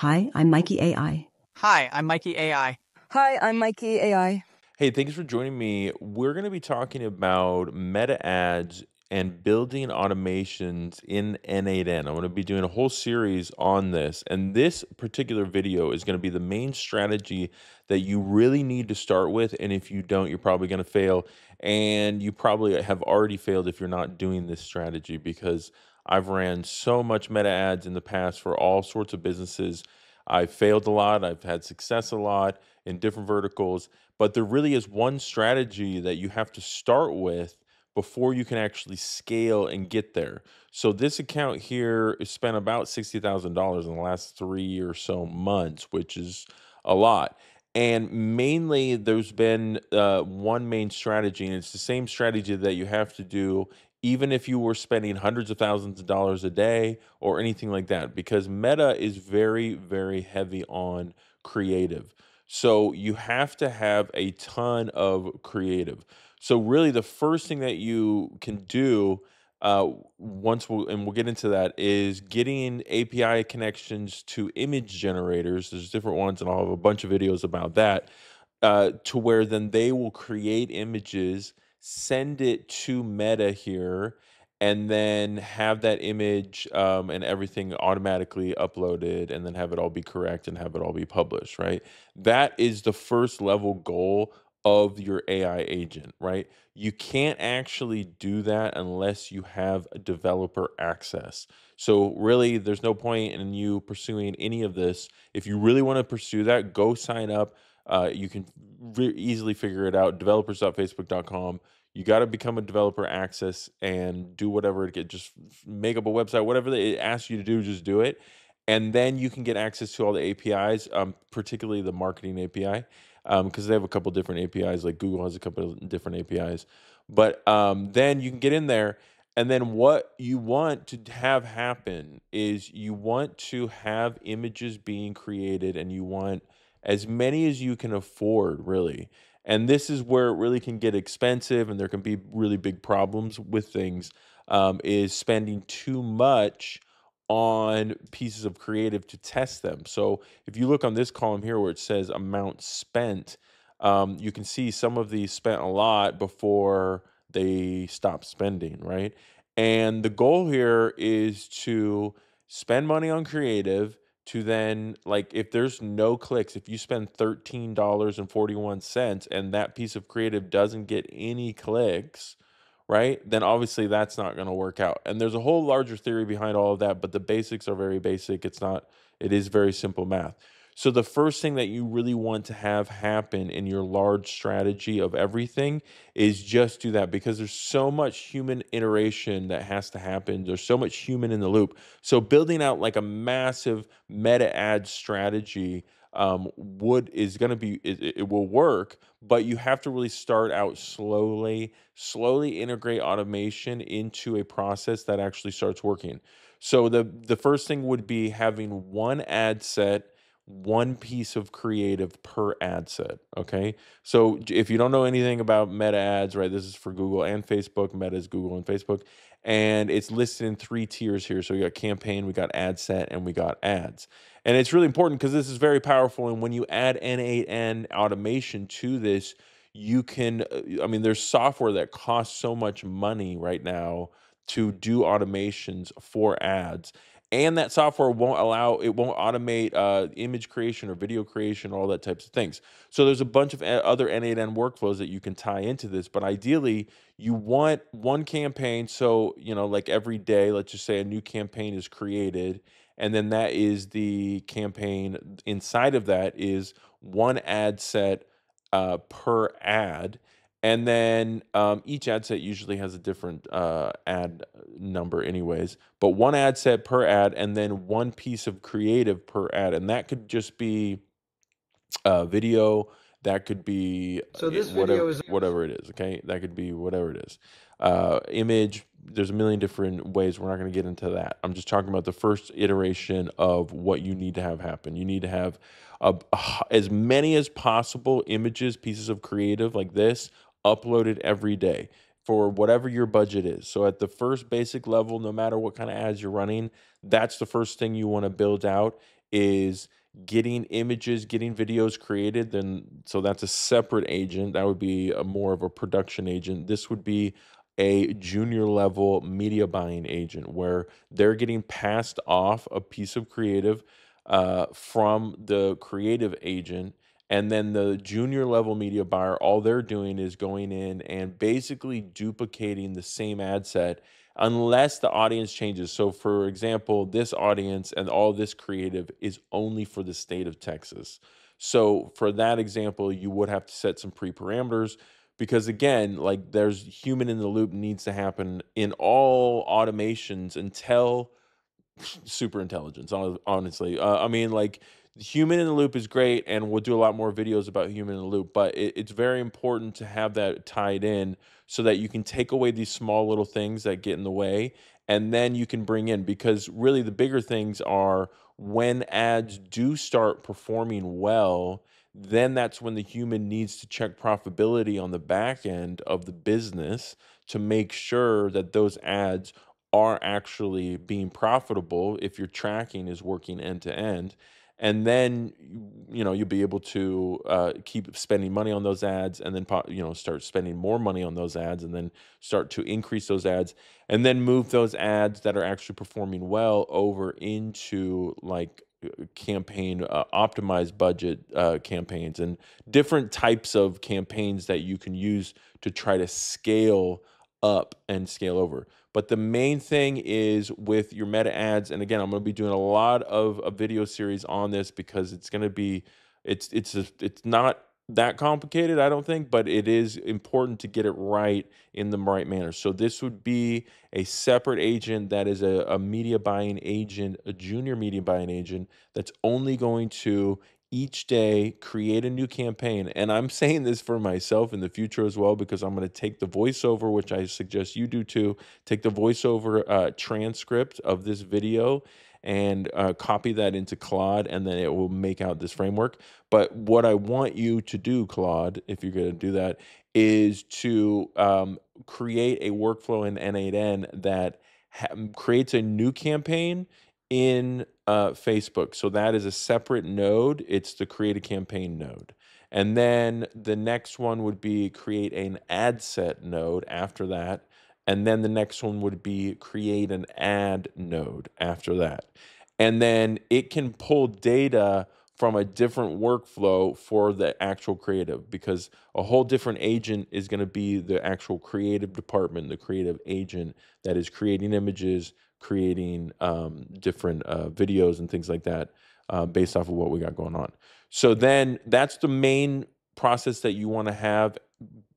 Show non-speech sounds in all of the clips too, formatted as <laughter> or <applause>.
Hi, I'm Mikee AI. Hi, I'm Mikee AI. Hi, I'm Mikee AI. Hey, thanks for joining me. We're going to be talking about meta ads and building automations in N8N. I'm going to be doing a whole series on this. And this particular video is going to be the main strategy that you really need to start with. And if you don't, you're probably going to fail. And you probably have already failed if you're not doing this strategy because I've ran so much meta ads in the past for all sorts of businesses. I've failed a lot, I've had success a lot in different verticals, but there really is one strategy that you have to start with before you can actually scale and get there. So this account here spent about $60,000 in the last three or so months, which is a lot. And mainly there's been uh, one main strategy, and it's the same strategy that you have to do even if you were spending hundreds of thousands of dollars a day or anything like that, because Meta is very, very heavy on creative. So you have to have a ton of creative. So really, the first thing that you can do uh, once we'll, and we'll get into that is getting API connections to image generators. There's different ones, and I'll have a bunch of videos about that. Uh, to where then they will create images, send it to Meta here, and then have that image um, and everything automatically uploaded, and then have it all be correct and have it all be published. Right. That is the first level goal of your AI agent, right? You can't actually do that unless you have a developer access. So, really, there's no point in you pursuing any of this. If you really want to pursue that, go sign up. Uh, you can re- easily figure it out. Developers.facebook.com. You got to become a developer access and do whatever it get. Just make up a website, whatever it asks you to do, just do it. And then you can get access to all the APIs, um, particularly the marketing API because um, they have a couple different APIs. Like Google has a couple of different APIs, but um, then you can get in there. And then what you want to have happen is you want to have images being created, and you want as many as you can afford, really. And this is where it really can get expensive, and there can be really big problems with things. Um, is spending too much on pieces of creative to test them. So if you look on this column here where it says amount spent, um, you can see some of these spent a lot before they stop spending, right? And the goal here is to spend money on creative to then like if there's no clicks, if you spend $13.41 and that piece of creative doesn't get any clicks, right? Then obviously that's not going to work out. And there's a whole larger theory behind all of that, but the basics are very basic. It's not, it is very simple math. So the first thing that you really want to have happen in your large strategy of everything is just do that because there's so much human iteration that has to happen. There's so much human in the loop. So building out like a massive meta ad strategy um, would is going to be it, it will work, but you have to really start out slowly, slowly integrate automation into a process that actually starts working. So the the first thing would be having one ad set one piece of creative per ad set. Okay. So if you don't know anything about meta ads, right, this is for Google and Facebook. Meta is Google and Facebook. And it's listed in three tiers here. So we got campaign, we got ad set, and we got ads. And it's really important because this is very powerful. And when you add N8N automation to this, you can, uh, I mean, there's software that costs so much money right now to do automations for ads and that software won't allow it won't automate uh, image creation or video creation all that types of things. So there's a bunch of other n8n workflows that you can tie into this but ideally you want one campaign. So you know like every day let's just say a new campaign is created and then that is the campaign inside of that is one ad set uh, per ad and then um, each ad set usually has a different uh, ad number anyways but one ad set per ad and then one piece of creative per ad and that could just be uh, video that could be so this whatever, video is whatever it is okay? That could be whatever it is. Uh, image there's a million different ways we're not going to get into that. I'm just talking about the first iteration of what you need to have happen. You need to have a, as many as possible images pieces of creative like this uploaded every day for whatever your budget is. So at the first basic level, no matter what kind of ads you're running, that's the first thing you want to build out is getting images, getting videos created, then so that's a separate agent. That would be a more of a production agent. This would be a junior level media buying agent where they're getting passed off a piece of creative uh, from the creative agent. And then the junior level media buyer, all they're doing is going in and basically duplicating the same ad set unless the audience changes. So, for example, this audience and all this creative is only for the state of Texas. So, for that example, you would have to set some pre parameters because, again, like there's human in the loop needs to happen in all automations until <laughs> super intelligence, honestly. Uh, I mean, like, human in the loop is great and we'll do a lot more videos about human in the loop but it, it's very important to have that tied in so that you can take away these small little things that get in the way and then you can bring in because really the bigger things are when ads do start performing well then that's when the human needs to check profitability on the back end of the business to make sure that those ads are actually being profitable if your tracking is working end to end and then you know you'll be able to uh, keep spending money on those ads and then you know start spending more money on those ads and then start to increase those ads and then move those ads that are actually performing well over into like campaign uh, optimized budget uh, campaigns and different types of campaigns that you can use to try to scale up and scale over but the main thing is with your meta ads, and again, I'm going to be doing a lot of a video series on this because it's going to be, it's it's a, it's not that complicated, I don't think, but it is important to get it right in the right manner. So this would be a separate agent that is a, a media buying agent, a junior media buying agent that's only going to each day create a new campaign. And i'm saying this for myself in the future as well because i'm going to take the voiceover which i suggest you do too. Take the voiceover uh, transcript of this video and uh, copy that into claude and then it will make out this framework. But what i want you to do claude if you're going to do that is to um, create a workflow in n8n that ha- creates a new campaign in uh, Facebook. So that is a separate node. It's the create a campaign node. And then the next one would be create an ad set node after that. And then the next one would be create an ad node after that. And then it can pull data from a different workflow for the actual creative because a whole different agent is going to be the actual creative department, the creative agent that is creating images, creating um, different uh, videos and things like that uh, based off of what we got going on. So then that's the main process that you want to have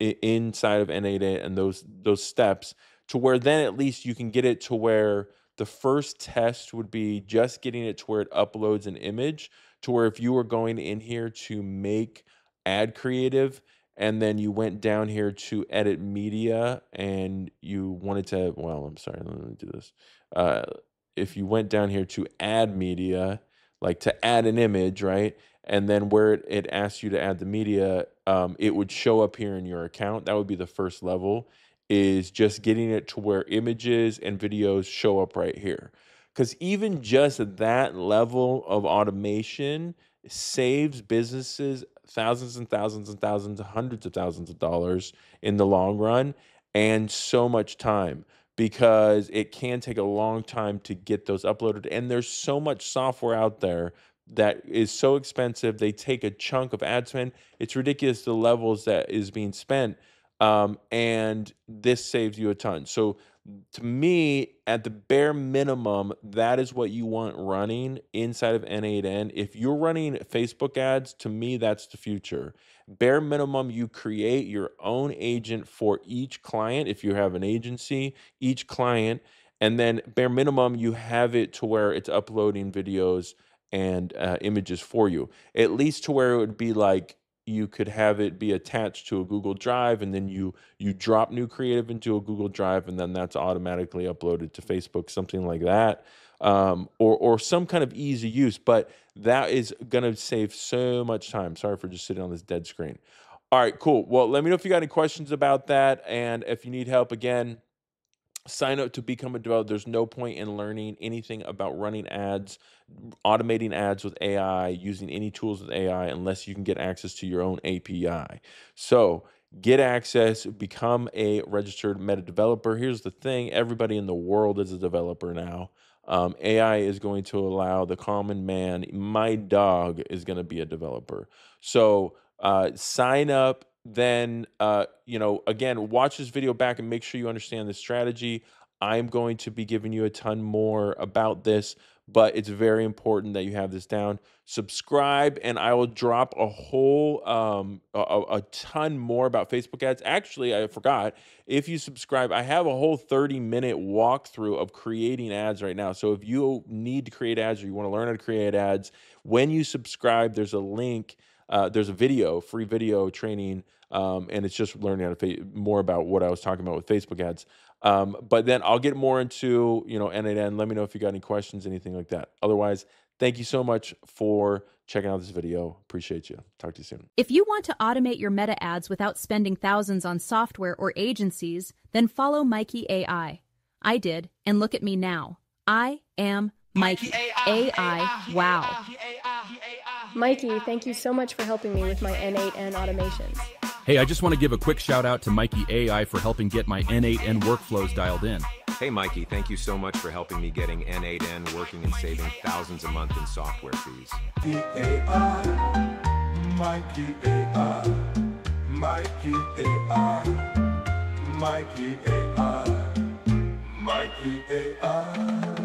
inside of N8N and those those steps to where then at least you can get it to where the first test would be just getting it to where it uploads an image to where if you were going in here to make ad creative and then you went down here to edit media and you wanted to well i'm sorry let me do this uh, if you went down here to add media like to add an image right? And then where it, it asks you to add the media um, it would show up here in your account. That would be the first level is just getting it to where images and videos show up right here. Because even just that level of automation saves businesses thousands and thousands and thousands, hundreds of thousands of dollars in the long run, and so much time because it can take a long time to get those uploaded. And there's so much software out there that is so expensive. They take a chunk of ad spend. It's ridiculous the levels that is being spent. Um, and this saves you a ton. So to me, at the bare minimum, that is what you want running inside of N8N. If you're running Facebook ads, to me, that's the future. Bare minimum, you create your own agent for each client. If you have an agency, each client, and then bare minimum, you have it to where it's uploading videos and uh, images for you, at least to where it would be like you could have it be attached to a Google Drive and then you you drop new creative into a Google Drive and then that's automatically uploaded to Facebook something like that um, or or some kind of easy use but that is going to save so much time. Sorry for just sitting on this dead screen. All right cool. Well let me know if you got any questions about that and if you need help again sign up to become a developer. There's no point in learning anything about running ads, automating ads with AI, using any tools with AI, unless you can get access to your own API. So get access, become a registered meta developer. Here's the thing everybody in the world is a developer now. Um, AI is going to allow the common man, my dog is going to be a developer. So uh, sign up then uh, you know again watch this video back and make sure you understand the strategy. I'm going to be giving you a ton more about this but it's very important that you have this down. Subscribe and i will drop a whole um a, a ton more about facebook ads. Actually i forgot. If you subscribe i have a whole 30 minute walkthrough of creating ads right now. So if you need to create ads or you want to learn how to create ads when you subscribe there's a link uh, there's a video, free video training, um, and it's just learning how to fa- more about what I was talking about with Facebook ads. Um, but then I'll get more into you know N8N. Let me know if you got any questions, anything like that. Otherwise, thank you so much for checking out this video. Appreciate you. Talk to you soon. If you want to automate your meta ads without spending thousands on software or agencies, then follow Mikee AI. I did, and look at me now. I am Mikee AI. Wow. Mikee, thank you so much for helping me with my N8N automations. Hey, I just want to give a quick shout out to Mikee AI for helping get my N8N workflows dialed in. Hey, Mikee, thank you so much for helping me getting N8N working and saving thousands a month in software fees. AI, Mikee AI, Mikee AI, Mikee AI, Mikee AI.